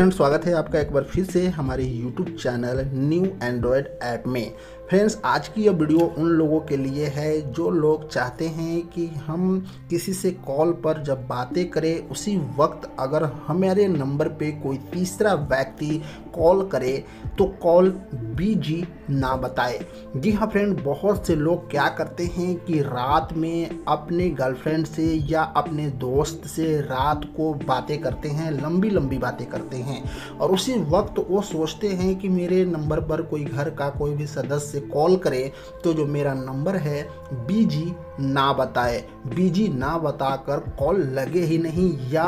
Friends, स्वागत है आपका एक बार फिर से हमारे YouTube channel new Android app में। फ्रेंड्स आज की यह वीडियो उन लोगों के लिए है जो लोग चाहते हैं कि हम किसी से कॉल पर जब बातें करें, उसी वक्त अगर हमारे नंबर पे कोई तीसरा व्यक्ति कॉल करे तो कॉल बीजी ना बताए। जी हाँ फ्रेंड, बहुत से लोग क्या करते हैं कि रात में अपने गर्लफ्रेंड से या अपने दोस्त से रात को बातें करते हैं, लंबी लंबी बातें करते हैं। और उसी वक्त वो सोचते हैं कि मेरे नंबर पर कोई घर का कोई भी सदस्य कॉल करें तो जो मेरा नंबर है बीजी ना बताए। बीजी ना बताकर कॉल लगे ही नहीं या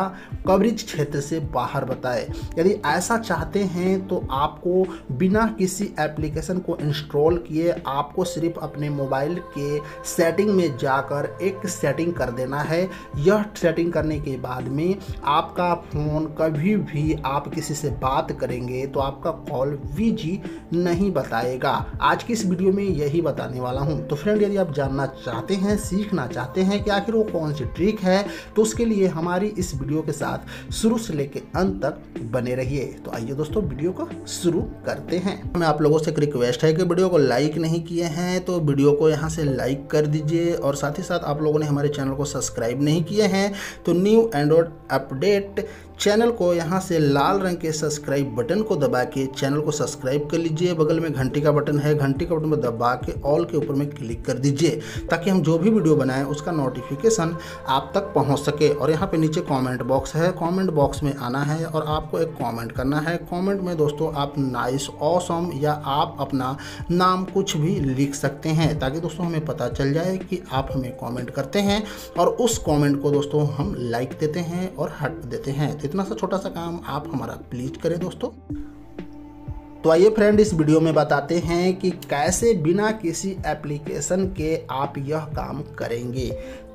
कवरेज क्षेत्र से बाहर बताए। यदि ऐसा चाहते हैं तो आपको बिना किसी एप्लीकेशन को इंस्टॉल किए आपको सिर्फ़ अपने मोबाइल के सेटिंग में जाकर एक सेटिंग कर देना है। यह सेटिंग करने के बाद में आपका फ़ोन कभी भी आप किसी से बात करेंगे तो आपका कॉल वीजी नहीं बताएगा। आज की इस वीडियो में यही बताने वाला हूँ। तो फ्रेंड यदि आप जानना चाहते हैं सीखना चाहते हैं कि आखिर वो कौन सी ट्रिक है तो उसके लिए हमारी इस वीडियो के साथ शुरू से लेकर अंत तक बने रहिए। तो आइए दोस्तों, वीडियो को शुरू करते हैं। मैं आप लोगों से एक रिक्वेस्ट है कि वीडियो को लाइक नहीं किए हैं तो वीडियो को यहाँ से लाइक कर दीजिए और साथ ही साथ आप लोगों ने हमारे चैनल को सब्सक्राइब नहीं किए हैं तो न्यू एंड्रॉयड अपडेट चैनल को यहाँ से लाल रंग के सब्सक्राइब बटन को दबा के चैनल को सब्सक्राइब कर लीजिए। बगल में घंटी का बटन है, घंटी का बटन में दबा के ऑल के ऊपर में क्लिक कर दीजिए ताकि हम जो भी वीडियो बनाएँ, उसका नोटिफिकेशन आप तक पहुँच सके। और यहाँ पे नीचे कमेंट बॉक्स है। कमेंट बॉक्स में आना है और आपको एक कॉमेंट करना है। कॉमेंट में दोस्तों आप नाइस ऑसम या आप अपना नाम कुछ भी लिख सकते हैं ताकि दोस्तों हमें पता चल जाए कि आप हमें कॉमेंट करते हैं। और उस कॉमेंट को दोस्तों हम लाइक देते हैं और हट देते हैं। इतना सा छोटा सा काम आप हमारा प्लीज़ करें दोस्तों। तो आइए फ्रेंड इस वीडियो में बताते हैं कि कैसे बिना किसी एप्लीकेशन के आप यह काम करेंगे।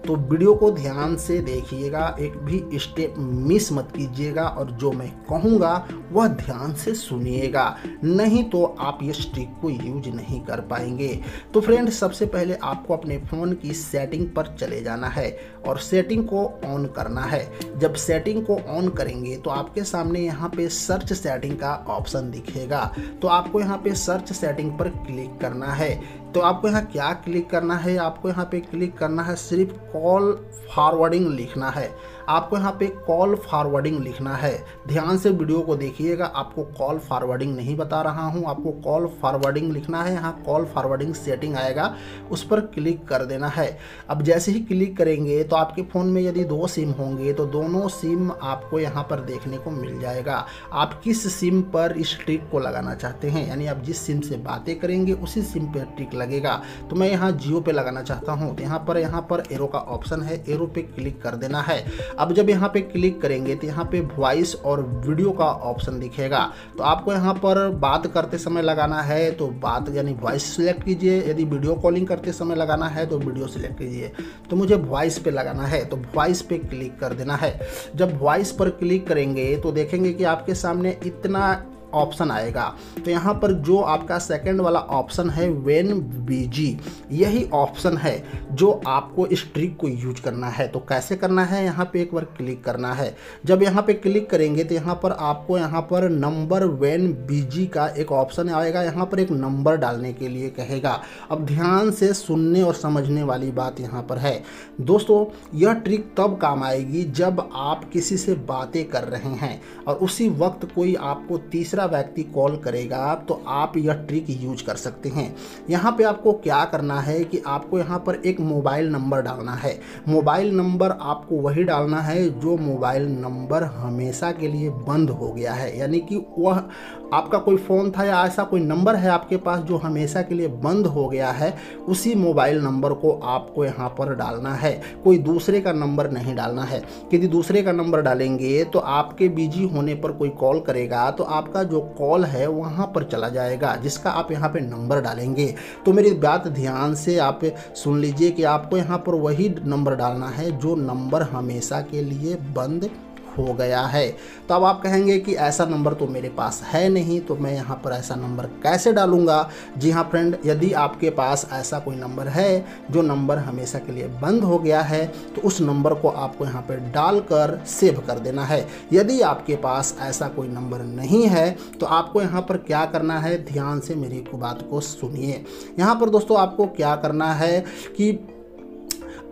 तो वीडियो को ध्यान से देखिएगा, एक भी स्टेप मिस मत कीजिएगा और जो मैं कहूँगा, वह ध्यान से सुनिएगा। नहीं तो आप ये ट्रिक को यूज़ नहीं कर पाएँगे। तो फ्रेंड सबसे पहले आपको अपने फ़ोन की सेटिंग पर चले जाना है और सेटिंग को ऑन करना है। जब सेटिंग को ऑन करेंगे तो आपके सामने यहाँ पे सर्च सेटिंग का ऑप्शन दिखेगा। तो आपको यहाँ पे सर्च सेटिंग पर क्लिक करना है। तो आपको यहाँ क्या क्लिक करना है? आपको यहाँ पे क्लिक करना है, सिर्फ़ कॉल फॉरवर्डिंग लिखना है। आपको यहाँ पे कॉल फॉरवर्डिंग लिखना है। ध्यान से वीडियो को देखिएगा। आपको कॉल फॉरवर्डिंग नहीं बता रहा हूँ। आपको कॉल फॉरवर्डिंग लिखना है। यहाँ कॉल फॉरवर्डिंग सेटिंग आएगा। उस पर क्लिक कर देना है। अब जैसे ही क्लिक करेंगे तो आपके फ़ोन में यदि दो सिम होंगे तो दोनों सिम आपको यहाँ पर देखने को मिल जाएगा। आप किस सिम पर इस ट्रिक को लगाना चाहते हैं? यानी आप जिस सिम से बातें करेंगे, उसी सिम पर ट्रिक लगेगा। तो मैं यहाँ जियो पे लगाना चाहता हूँ। तो यहाँ पर यहाँ पर एरो का ऑप्शन है। एरो पे क्लिक कर देना है। अब जब यहाँ पे क्लिक करेंगे तो यहाँ पे वॉइस और वीडियो का ऑप्शन दिखेगा। तो आपको यहाँ पर बात करते समय लगाना है तो बात यानी वॉइस सिलेक्ट कीजिए। यदि वीडियो कॉलिंग करते समय लगाना है तो वीडियो सिलेक्ट कीजिए। तो मुझे वॉइस पे लगाना है तो वॉइस पे क्लिक कर देना है। जब वॉइस पर क्लिक करेंगे तो देखेंगे कि आपके सामने इतना ऑप्शन आएगा। तो यहाँ पर जो आपका सेकंड वाला ऑप्शन है वेन बीजी यही ऑप्शन है जो आपको इस ट्रिक को यूज़ करना है। तो कैसे करना है? यहाँ पे एक बार क्लिक करना है। जब यहाँ पे क्लिक करेंगे तो यहाँ पर आपको यहाँ पर नंबर वेन बीजी का एक ऑप्शन आएगा। यहाँ पर एक नंबर डालने के लिए कहेगा। अब ध्यान से सुनने और समझने वाली बात यहाँ पर है। दोस्तों, यह ट्रिक तब काम आएगी जब आप किसी से बातें कर रहे हैं और उसी वक्त कोई आपको तीसरा तीसरा व्यक्ति कॉल करेगा तो आप यह ट्रिक यूज़ कर सकते हैं। यहाँ पे आपको क्या करना है कि आपको यहाँ पर एक मोबाइल नंबर डालना है। मोबाइल नंबर आपको वही डालना है जो मोबाइल नंबर हमेशा के लिए बंद हो गया है। यानी कि वह आपका कोई फ़ोन था या ऐसा कोई नंबर है आपके पास जो हमेशा के लिए बंद हो गया है, उसी मोबाइल नंबर को आपको यहाँ पर डालना है। कोई दूसरे का नंबर नहीं डालना है। यदि दूसरे का नंबर डालेंगे तो आपके बिज़ी होने पर कोई कॉल करेगा तो आपका जो कॉल है, वहाँ पर चला जाएगा, जिसका आप यहाँ पर नंबर डालेंगे। तो मेरी बात ध्यान से आप सुन लीजिए कि आपको यहाँ पर वही नंबर डालना है, जो नंबर हमेशा के लिए बंद हो गया है। तो अब आप कहेंगे कि ऐसा नंबर तो मेरे पास है नहीं तो मैं यहाँ पर ऐसा नंबर कैसे डालूँगा? जी हाँ फ्रेंड, यदि आपके पास ऐसा कोई नंबर है, जो नंबर हमेशा के लिए बंद हो गया है तो उस नंबर को आपको यहाँ पर डाल कर सेव कर देना है। यदि आपके पास ऐसा कोई नंबर नहीं है तो आपको यहाँ पर क्या करना है? ध्यान से मेरी बात को सुनिए। यहाँ पर दोस्तों आपको क्या करना है कि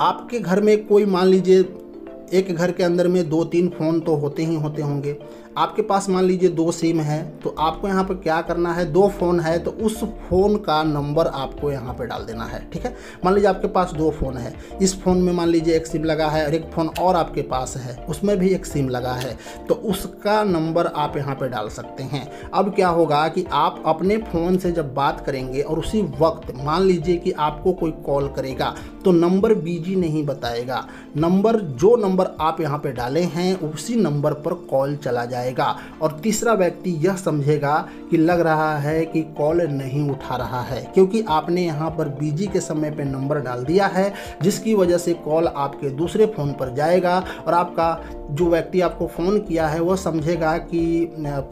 आपके घर में कोई मान लीजिए एक घर के अंदर में दो तीन फ़ोन तो होते ही होते होंगे। आपके पास मान लीजिए दो सिम है तो आपको यहाँ पर क्या करना है? दो फ़ोन है तो उस फ़ोन का नंबर आपको यहाँ पे डाल देना है, ठीक है? मान लीजिए आपके पास दो फ़ोन है, इस फ़ोन में मान लीजिए एक सिम लगा है और एक फ़ोन और आपके पास है, उसमें भी एक सिम लगा है तो उसका नंबर आप यहाँ पर डाल सकते हैं। अब क्या होगा कि आप अपने फ़ोन से जब बात करेंगे और उसी वक्त मान लीजिए कि आपको कोई कॉल करेगा तो नंबर बीजी नहीं बताएगा। नंबर, जो नंबर आप यहाँ पर डाले हैं, उसी नंबर पर कॉल चला जाए जाएगा और तीसरा व्यक्ति यह समझेगा कि लग रहा है कि कॉल नहीं उठा रहा है, क्योंकि आपने यहाँ पर बिज़ी के समय पर नंबर डाल दिया है, जिसकी वजह से कॉल आपके दूसरे फ़ोन पर जाएगा और आपका जो व्यक्ति आपको फ़ोन किया है वो समझेगा कि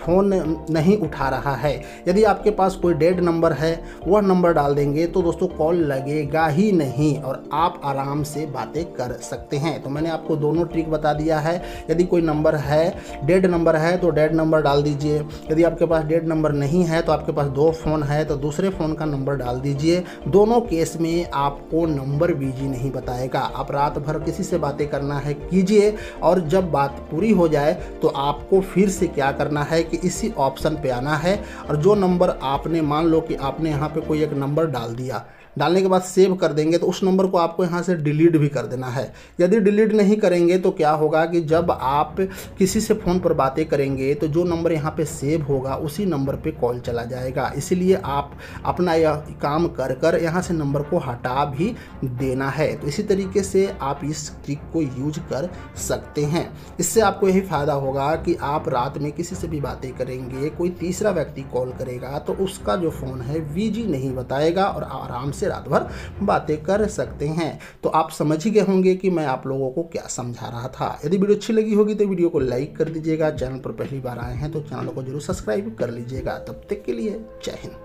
फ़ोन नहीं उठा रहा है। यदि आपके पास कोई डेड नंबर है, वह नंबर डाल देंगे तो दोस्तों कॉल लगेगा ही नहीं और आप आराम से बातें कर सकते हैं। तो मैंने आपको दोनों ट्रिक बता दिया है। यदि कोई नंबर है, डेड नंबर है तो डेड नंबर डाल दीजिए। यदि आपके पास डेड नंबर नहीं है तो आपके पास दो फ़ोन है तो दूसरे फ़ोन का नंबर डाल दीजिए। दोनों केस में आपको नंबर बीजी नहीं बताएगा। आप रात भर किसी से बातें करना है, कीजिए और जब बात पूरी हो जाए तो आपको फिर से क्या करना है कि इसी ऑप्शन पे आना है। और जो नंबर आपने, मान लो कि आपने यहाँ पे कोई एक नंबर डाल दिया डालने के बाद सेव कर देंगे तो उस नंबर को आपको यहाँ से डिलीट भी कर देना है। यदि डिलीट नहीं करेंगे तो क्या होगा कि जब आप किसी से फ़ोन पर बातें करेंगे तो जो नंबर यहाँ पे सेव होगा, उसी नंबर पे कॉल चला जाएगा। इसीलिए आप अपना यह काम कर कर यहाँ से नंबर को हटा भी देना है। तो इसी तरीके से आप इस ट्रिक को यूज़ कर सकते हैं। इससे आपको यही फ़ायदा होगा कि आप रात में किसी से भी बातें करेंगे, कोई तीसरा व्यक्ति कॉल करेगा तो उसका जो फ़ोन है वीजी नहीं बताएगा और आराम से से रात भर बातें कर सकते हैं। तो आप समझ ही गए होंगे कि मैं आप लोगों को क्या समझा रहा था। यदि वीडियो अच्छी लगी होगी तो वीडियो को लाइक कर दीजिएगा। चैनल पर पहली बार आए हैं तो चैनल को ज़रूर सब्सक्राइब कर लीजिएगा। तब तक के लिए जय हिंद।